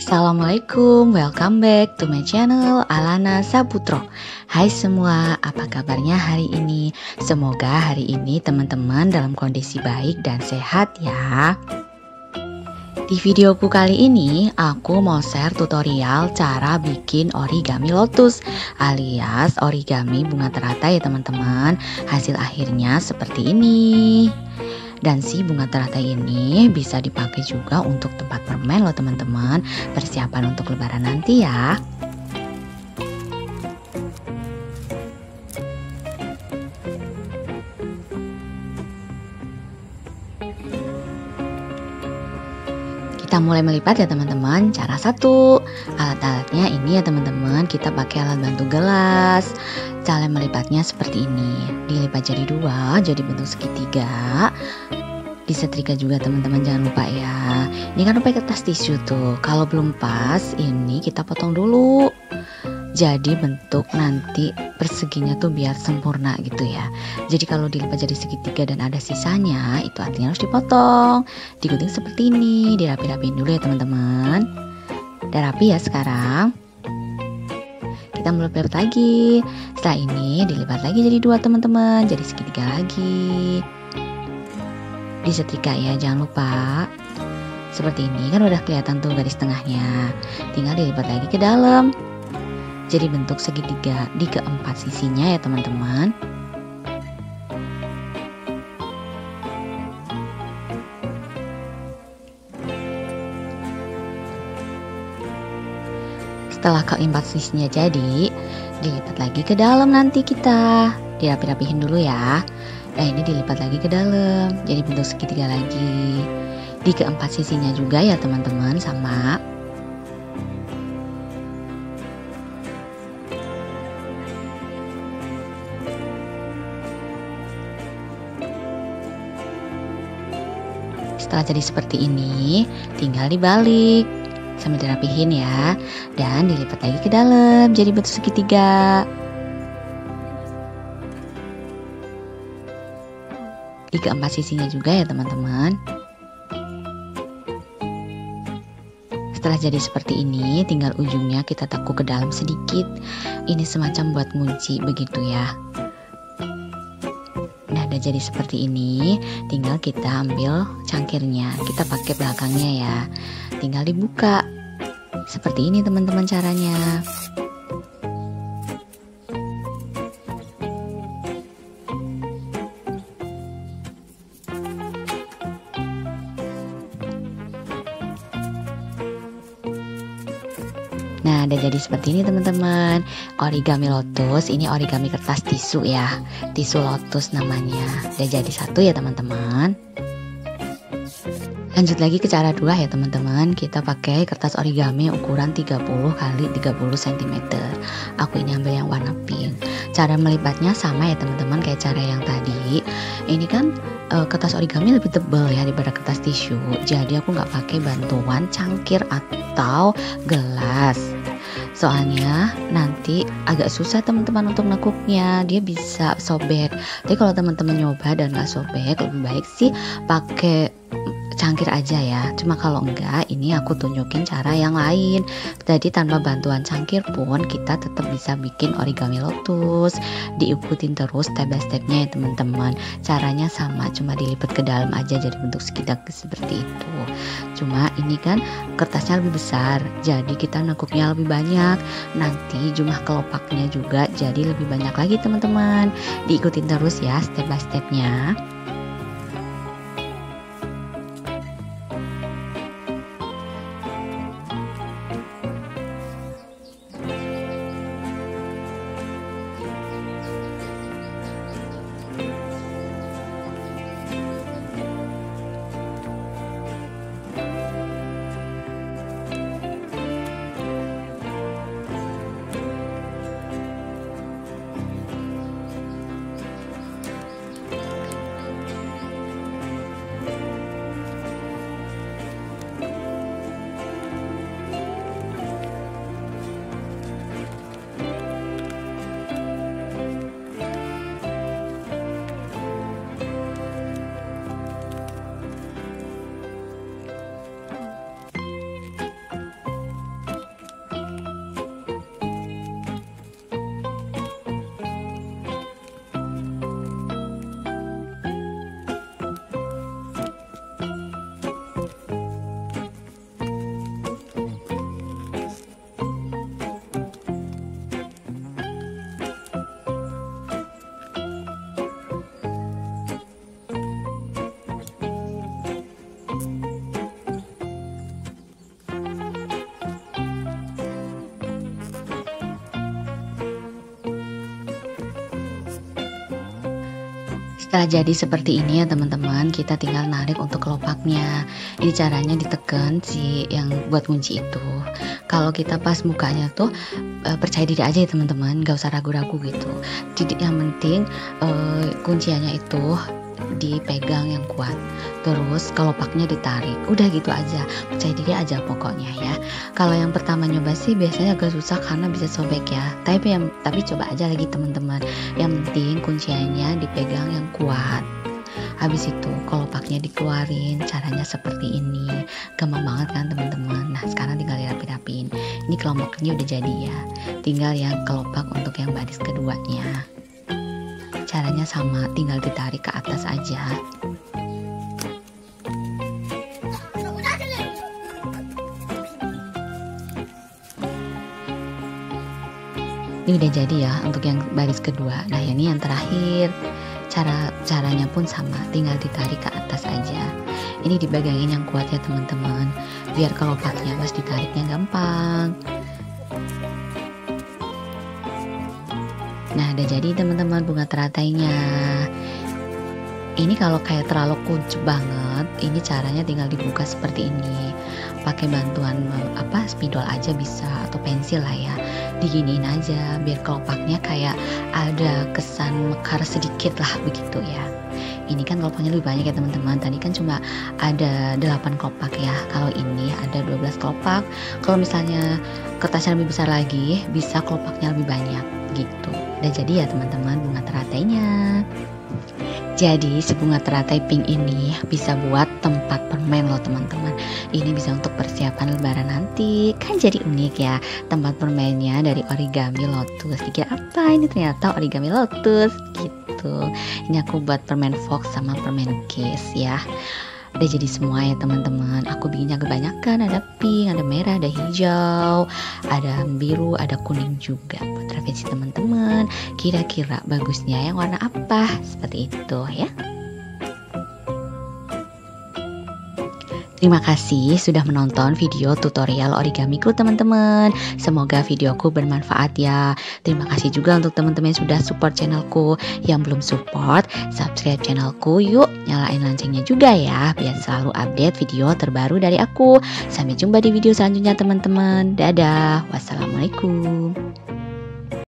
Assalamualaikum, welcome back to my channel Alana Saputro Hai semua, apa kabarnya hari ini? Semoga hari ini teman-teman dalam kondisi baik dan sehat ya. Di videoku kali ini, aku mau share tutorial cara bikin origami lotus Alias origami bunga teratai ya teman-teman. Hasil akhirnya seperti ini dan si bunga teratai ini bisa dipakai juga untuk tempat permen loh teman-teman. Persiapan untuk lebaran nanti ya. Kita mulai melipat ya teman-teman. Cara satu, alat-alatnya ini ya teman-teman. Kita pakai alat bantu gelas. Cara melipatnya seperti ini. Dilipat jadi dua, jadi bentuk segitiga. Disetrika juga teman-teman jangan lupa ya. Ini kan pakai kertas tisu tuh. Kalau belum pas, ini kita potong dulu. Jadi bentuk nanti perseginya tuh biar sempurna gitu ya. Jadi kalau dilipat jadi segitiga dan ada sisanya, itu artinya harus dipotong. Digunting seperti ini, dirapi-rapiin dulu ya teman-teman. Udah rapi ya sekarang kita melipat lagi setelah ini dilipat lagi jadi dua teman-teman jadi segitiga lagi disetrika ya jangan lupa seperti ini kan udah kelihatan tuh garis tengahnya tinggal dilipat lagi ke dalam jadi bentuk segitiga di keempat sisinya ya teman-teman Setelah keempat sisinya jadi, dilipat lagi ke dalam nanti kita. Dirapi-rapihin dulu ya. Nah ini dilipat lagi ke dalam, jadi bentuk segitiga lagi. Di keempat sisinya juga ya teman-teman sama. Setelah jadi seperti ini, tinggal dibalik. Sambil dirapihin ya dan dilipat lagi ke dalam jadi bentuk segitiga. Di keempat sisinya juga ya teman-teman. Setelah jadi seperti ini tinggal ujungnya kita tekuk ke dalam sedikit. Ini semacam buat ngunci begitu ya jadi seperti ini, tinggal kita ambil cangkirnya. Kita pakai belakangnya ya. Tinggal dibuka. Seperti ini teman-teman caranya. Nah, udah jadi seperti ini teman-teman. Origami lotus, ini origami kertas tisu ya. Tisu lotus namanya. Udah jadi satu ya teman-teman. Lanjut lagi ke cara dua ya teman-teman. Kita pakai kertas origami ukuran 30 kali 30 cm. Aku ini ambil yang warna pink. Cara melipatnya sama ya teman-teman kayak cara yang tadi. Ini kan uh, kertas origami lebih tebal ya daripada kertas tisu. Jadi aku nggak pakai bantuan cangkir atau gelas. Soalnya nanti agak susah teman-teman untuk nekuknya. Dia bisa sobek. Tapi kalau teman-teman nyoba dan nggak sobek, lebih baik sih pakai cangkir aja ya. Cuma kalau enggak ini aku tunjukin cara yang lain. Jadi tanpa bantuan cangkir pun kita tetap bisa bikin origami lotus. Diikutin terus step by stepnya ya teman-teman. Caranya sama cuma dilipat ke dalam aja jadi bentuk segitiga seperti itu. Cuma ini kan kertasnya lebih besar jadi kita nekuknya lebih banyak. Nanti jumlah kelopaknya juga jadi lebih banyak lagi teman-teman. Diikutin terus ya step by stepnya Setelah jadi seperti ini ya teman-teman, kita tinggal narik untuk kelopaknya. Ini caranya ditekan si yang buat kunci itu. Kalau kita pas mukanya tuh uh, percaya diri aja ya teman-teman, gak usah ragu-ragu gitu. Jadi yang penting uh, kunciannya itu dipegang yang kuat. Terus kelopaknya ditarik. Udah gitu aja. Percaya diri aja pokoknya ya. Kalau yang pertama nyoba sih biasanya agak susah karena bisa sobek ya. Tapi yang tapi coba aja lagi teman-teman. Yang penting kunciannya dipegang yang kuat. Habis itu kelopaknya dikeluarin. Caranya seperti ini. Gampang banget kan teman-teman? Nah sekarang tinggal dirapi-rapiin. Ini kelopaknya udah jadi ya. Tinggal yang kelopak untuk yang baris keduanya Caranya sama, tinggal ditarik ke atas aja. Ini udah jadi ya untuk yang baris kedua. Nah, ini yang terakhir. Cara caranya pun sama, tinggal ditarik ke atas aja. Ini dibagangin yang kuat ya teman-teman, biar kalau kelopaknya pas ditariknya gampang. Nah, udah jadi teman-teman bunga teratainya. Ini kalau kayak terlalu kuncup banget, ini caranya tinggal dibuka seperti ini. Pakai bantuan apa spidol aja bisa atau pensil lah ya. Diginiin aja biar kelopaknya kayak ada kesan mekar sedikit lah begitu ya. Ini kan kelopaknya lebih banyak ya teman-teman. Tadi kan cuma ada 8 kelopak ya. Kalau ini ada 12 kelopak. Kalau misalnya kertasnya lebih besar lagi, bisa kelopaknya lebih banyak gitu. Udah jadi ya teman-teman bunga teratainya. Jadi si bunga teratai pink ini bisa buat tempat permen loh teman-teman. Ini bisa untuk persiapan lebaran nanti. Kan jadi unik ya tempat permennya dari origami lotus. Dikira apa ini ternyata origami lotus gitu. Ini aku buat permen fox sama permen case ya udah jadi semua ya teman-teman. Aku bikinnya kebanyakan. Ada pink ada merah ada hijau ada biru ada kuning juga. Buat referensi teman-teman kira-kira bagusnya yang warna apa? Seperti itu ya Terima kasih sudah menonton video tutorial origamiku teman-teman. Semoga videoku bermanfaat ya. Terima kasih juga untuk teman-teman yang sudah support channelku. Yang belum support, subscribe channelku yuk. Nyalain loncengnya juga ya, biar selalu update video terbaru dari aku. Sampai jumpa di video selanjutnya teman-teman. Dadah. Wassalamualaikum.